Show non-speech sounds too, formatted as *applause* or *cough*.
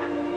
Yeah. *laughs*